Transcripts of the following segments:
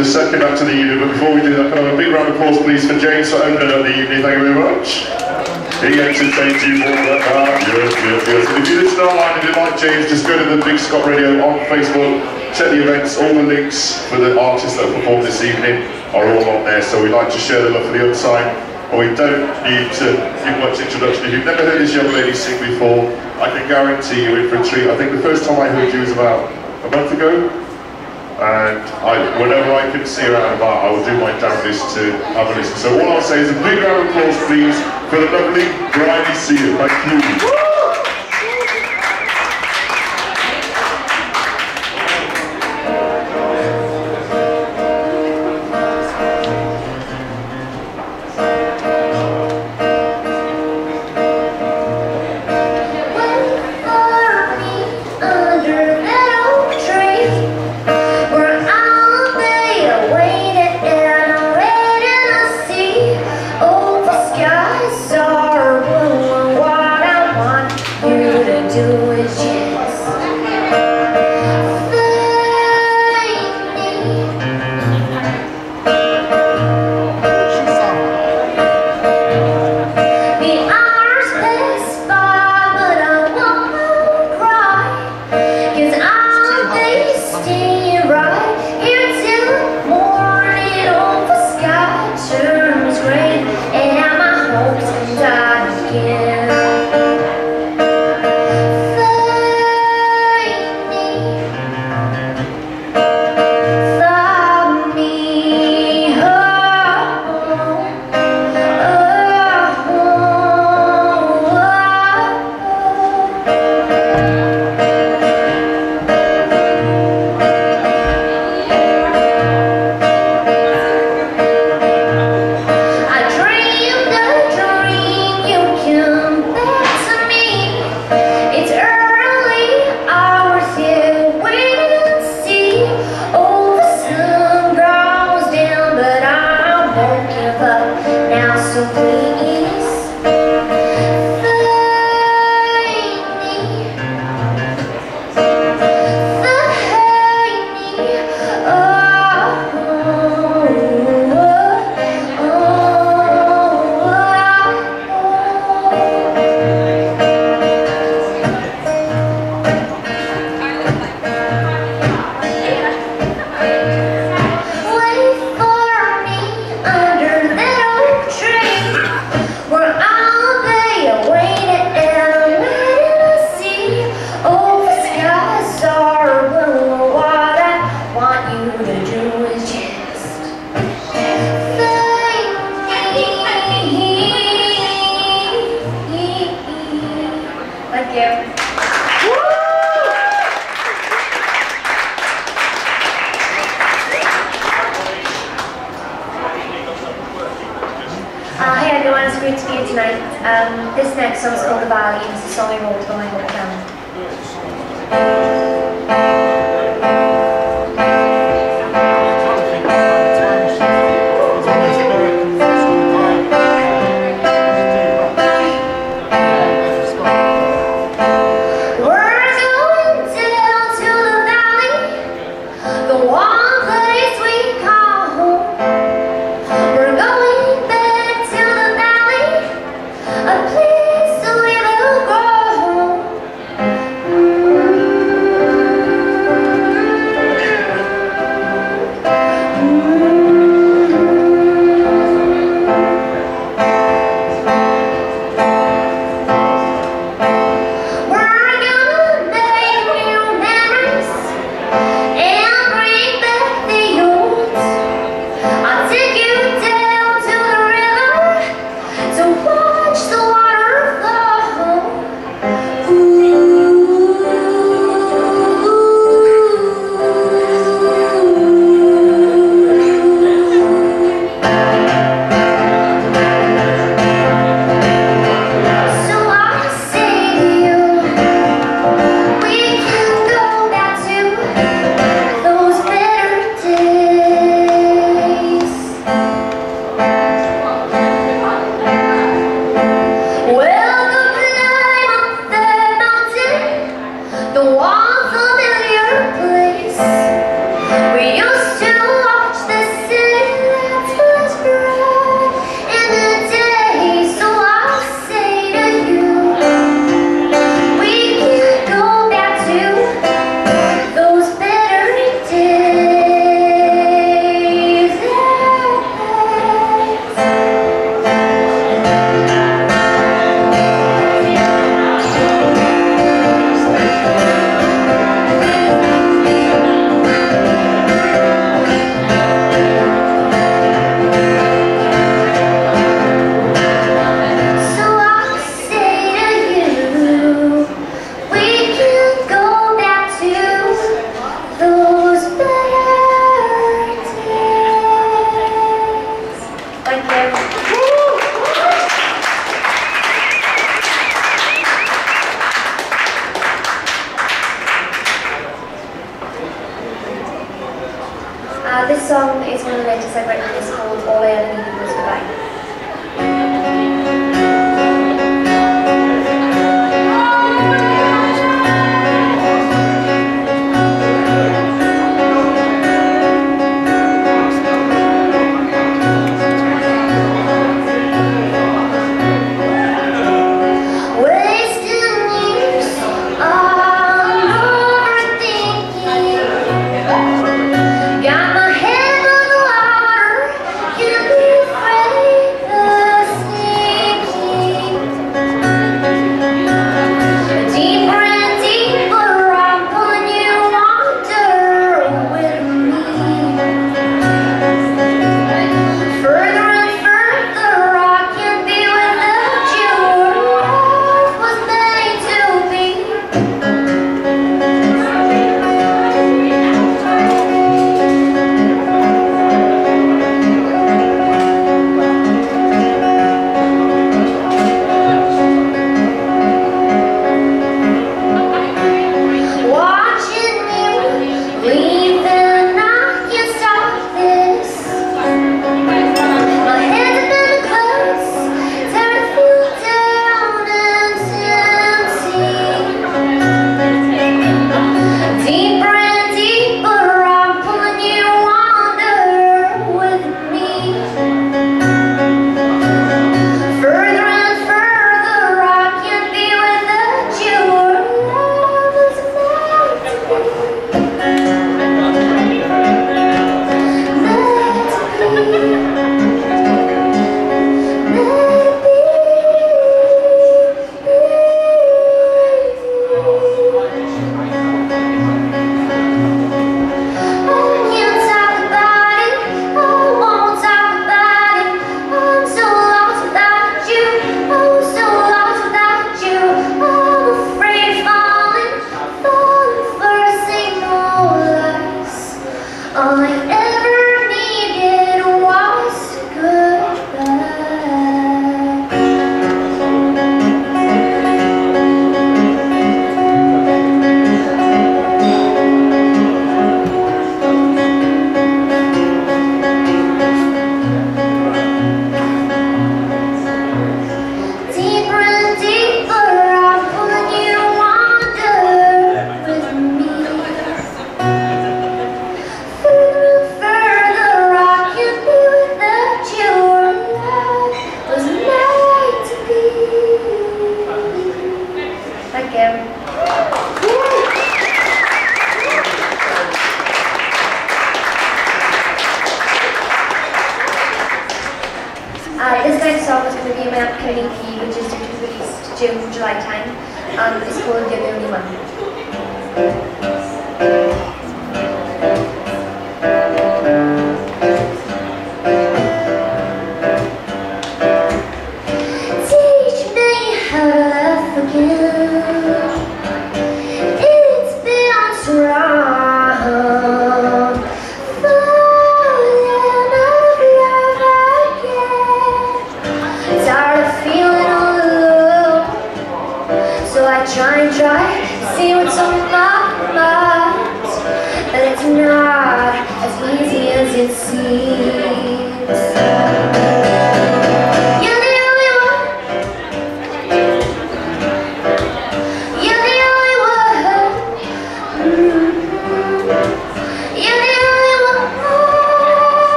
the second act of the evening, but before we do that, can I have a big round of applause, please, for James for opening up the evening. Thank you very much. He entertains you more than that. Yes, yes, yes. If you listen online and you like James, just go to the Big Scott Radio on Facebook, check the events, all the links for the artists that performed this evening are all on there. So we'd like to share the love for the outside, and we don't need to give much introduction. If you've never heard this young lady sing before, I can guarantee you in for a treat. I think the first time I heard you was about a month ago, and I, whenever I can see her out and about, I will do my damnedest to have a listen. So all I'll say is a big round of applause, please, for the lovely Bryony Seir. Thank you. Uh, this next song is going to be a Matt Kennedy EP, which is due to be released June, July time, and it's called the Only One.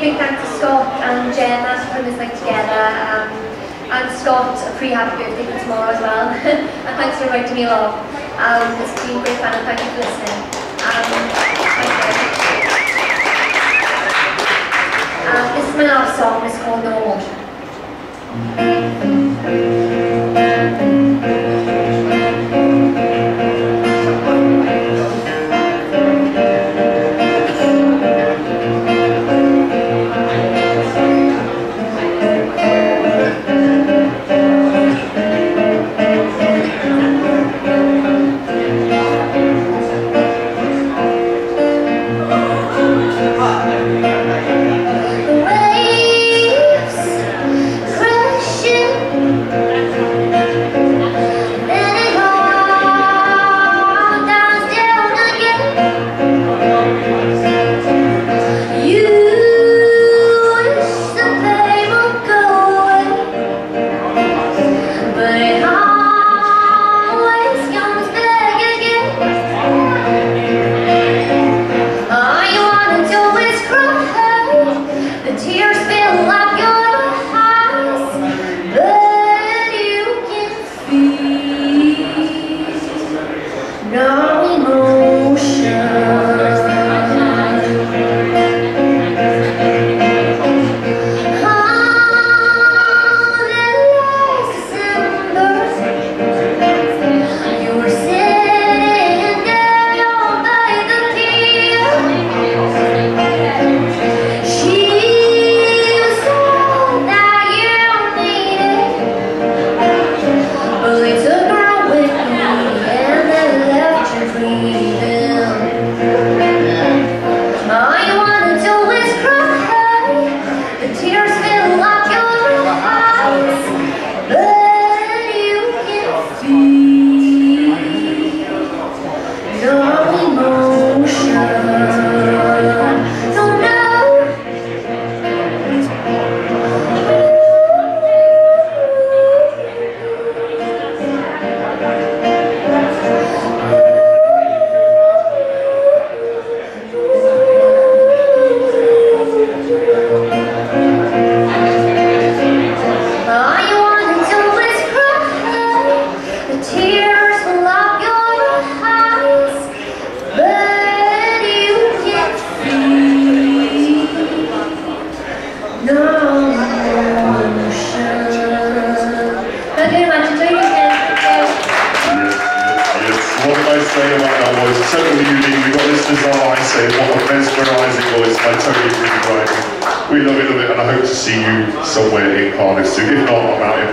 big, thanks to Scott and Gemma for putting this night together. Um, and Scott, a pre-happy birthday for tomorrow as well. and thanks for inviting me along. Um, it's been great fun and thank you for listening. Um, um, this is my last song, it's called No More.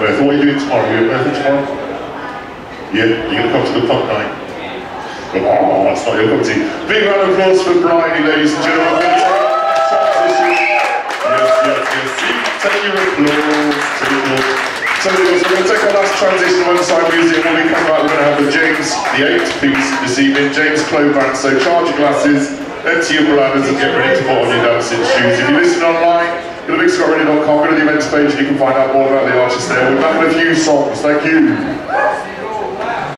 In Perth. What are you doing tomorrow? Are you in Perth tomorrow? Yeah? You're going to come to the pub night? Oh, that's not your cup of tea. Big round of applause for Bryony, ladies and gentlemen. Yes, yes, yes. Take your applause. Take your applause. So we're going to take our last transition on side music when we come back we're going to have the James, the eighth piece this evening, James Clow Band. So charge your glasses, empty your bladders and get ready to put on your dancing shoes. If you listen online, go to bigscottradio.com, go to the events page and you can find out more about the artists there. We're back a few songs. Thank you.